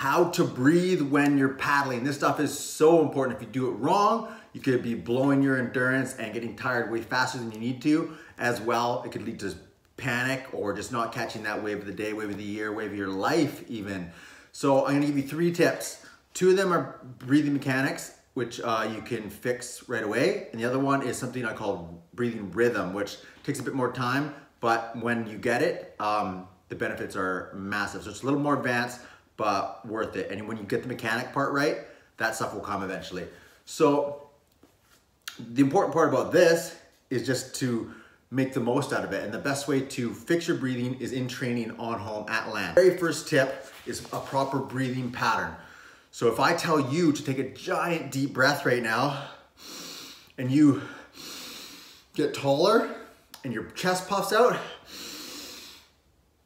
how to breathe when you're paddling. This stuff is so important. If you do it wrong, you could be blowing your endurance and getting tired way faster than you need to. As well, it could lead to panic or just not catching that wave of the day, wave of the year, wave of your life even. So I'm gonna give you three tips. Two of them are breathing mechanics, which uh, you can fix right away. And the other one is something I call breathing rhythm, which takes a bit more time, but when you get it, um, the benefits are massive. So it's a little more advanced, but worth it. And when you get the mechanic part right, that stuff will come eventually. So the important part about this is just to make the most out of it. And the best way to fix your breathing is in training on home at land. Very first tip is a proper breathing pattern. So if I tell you to take a giant deep breath right now and you get taller and your chest puffs out,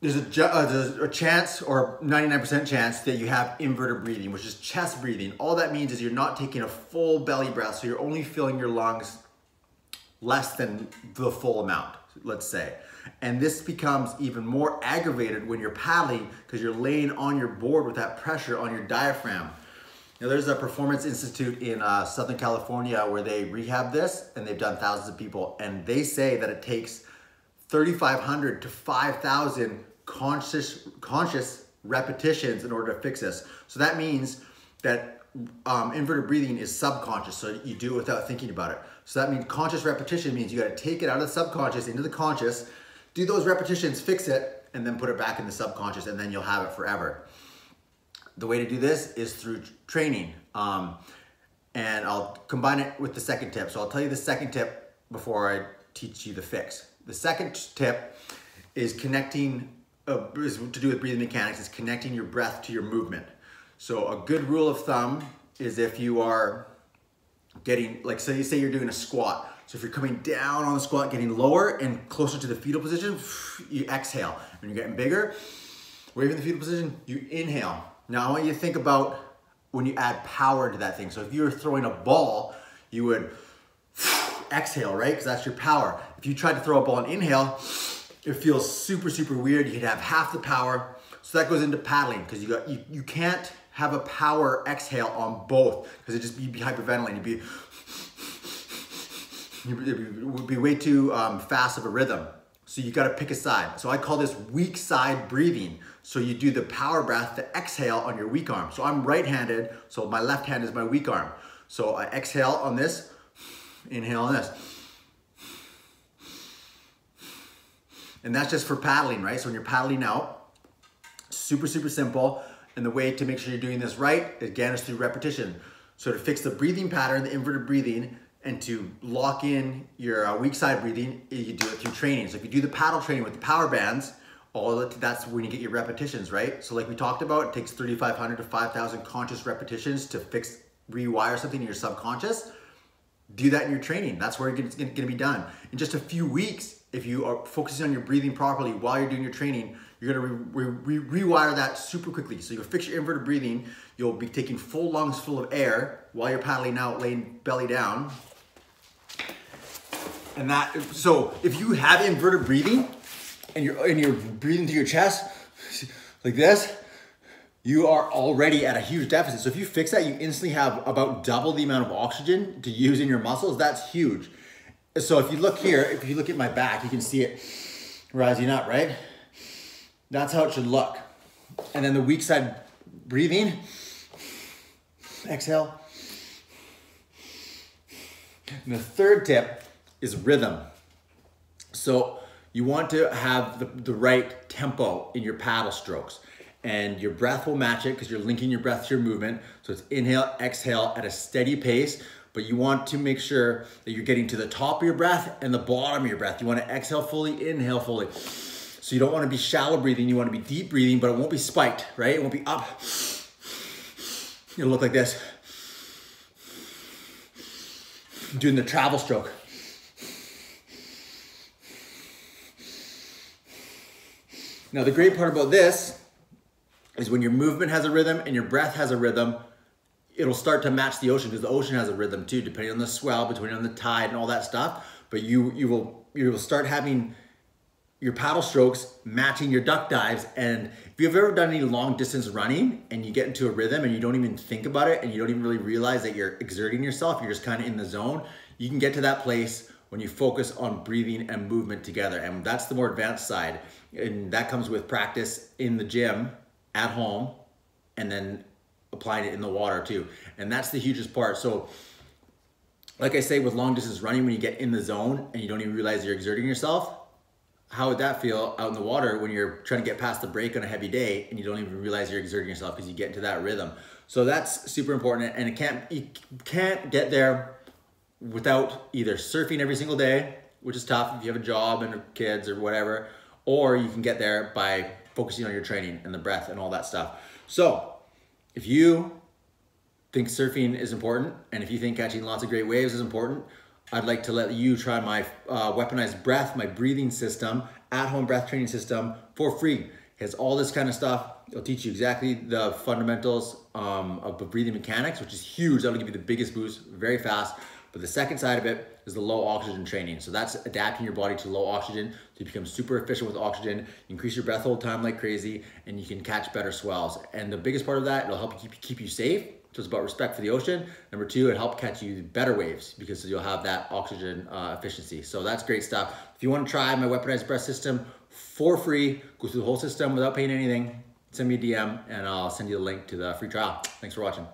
there's a, uh, there's a chance or 99% chance that you have inverted breathing, which is chest breathing. All that means is you're not taking a full belly breath, so you're only filling your lungs less than the full amount, let's say. And this becomes even more aggravated when you're paddling because you're laying on your board with that pressure on your diaphragm. Now there's a performance institute in uh, Southern California where they rehab this and they've done thousands of people and they say that it takes 3,500 to 5,000 conscious, conscious repetitions in order to fix this. So that means that um, inverted breathing is subconscious, so you do it without thinking about it. So that means conscious repetition means you gotta take it out of the subconscious into the conscious, do those repetitions, fix it, and then put it back in the subconscious, and then you'll have it forever. The way to do this is through training. Um, and I'll combine it with the second tip. So I'll tell you the second tip before I teach you the fix. The second tip is connecting, uh, is to do with breathing mechanics, is connecting your breath to your movement. So a good rule of thumb is if you are getting, like say, you say you're doing a squat. So if you're coming down on the squat, getting lower and closer to the fetal position, you exhale. When you're getting bigger, in the fetal position, you inhale. Now I want you to think about when you add power to that thing. So if you were throwing a ball, you would exhale, right? Because that's your power. If you tried to throw a ball and inhale, it feels super, super weird. You could have half the power. So that goes into paddling because you got you, you can't have a power exhale on both because it just you'd be hyperventilating. You'd be it would be way too um, fast of a rhythm. So you got to pick a side. So I call this weak side breathing. So you do the power breath, to exhale on your weak arm. So I'm right-handed, so my left hand is my weak arm. So I exhale on this, inhale on this. And that's just for paddling, right? So when you're paddling out, super, super simple. And the way to make sure you're doing this right, again, is through repetition. So to fix the breathing pattern, the inverted breathing, and to lock in your uh, weak side breathing, you do it through training. So if you do the paddle training with the power bands, all that's when you get your repetitions, right? So like we talked about, it takes 3,500 to 5,000 conscious repetitions to fix, rewire something in your subconscious. Do that in your training. That's where it's gonna be done. In just a few weeks, if you are focusing on your breathing properly while you're doing your training, you're gonna re re rewire that super quickly. So you'll fix your inverted breathing, you'll be taking full lungs full of air while you're paddling out, laying belly down. And that, so if you have inverted breathing and you're, and you're breathing through your chest like this, you are already at a huge deficit. So if you fix that, you instantly have about double the amount of oxygen to use in your muscles. That's huge. So if you look here, if you look at my back, you can see it rising up, right? That's how it should look. And then the weak side breathing, exhale. And the third tip is rhythm. So you want to have the, the right tempo in your paddle strokes and your breath will match it because you're linking your breath to your movement. So it's inhale, exhale at a steady pace, but you want to make sure that you're getting to the top of your breath and the bottom of your breath. You want to exhale fully, inhale fully. So you don't want to be shallow breathing, you want to be deep breathing, but it won't be spiked, right? It won't be up. It'll look like this. Doing the travel stroke. Now the great part about this is when your movement has a rhythm and your breath has a rhythm, it'll start to match the ocean because the ocean has a rhythm too, depending on the swell, depending on the tide and all that stuff. But you you will you will start having your paddle strokes matching your duck dives. And if you've ever done any long distance running and you get into a rhythm and you don't even think about it and you don't even really realize that you're exerting yourself, you're just kind of in the zone, you can get to that place when you focus on breathing and movement together. And that's the more advanced side. And that comes with practice in the gym, at home, and then applying it in the water too. And that's the hugest part. So like I say, with long distance running, when you get in the zone and you don't even realize you're exerting yourself, how would that feel out in the water when you're trying to get past the break on a heavy day and you don't even realize you're exerting yourself because you get into that rhythm. So that's super important and it can't you can't get there without either surfing every single day, which is tough if you have a job and kids or whatever, or you can get there by focusing on your training and the breath and all that stuff. So if you think surfing is important and if you think catching lots of great waves is important, I'd like to let you try my uh, weaponized breath, my breathing system, at-home breath training system for free. It has all this kind of stuff. It'll teach you exactly the fundamentals um, of breathing mechanics, which is huge. That'll give you the biggest boost very fast. But the second side of it is the low oxygen training. So that's adapting your body to low oxygen to become super efficient with oxygen, increase your breath hold time like crazy, and you can catch better swells. And the biggest part of that, it'll help you keep, keep you safe so it's about respect for the ocean. Number two, it'll help catch you better waves because you'll have that oxygen uh, efficiency. So that's great stuff. If you want to try my weaponized breath system for free, go through the whole system without paying anything, send me a DM and I'll send you the link to the free trial. Thanks for watching.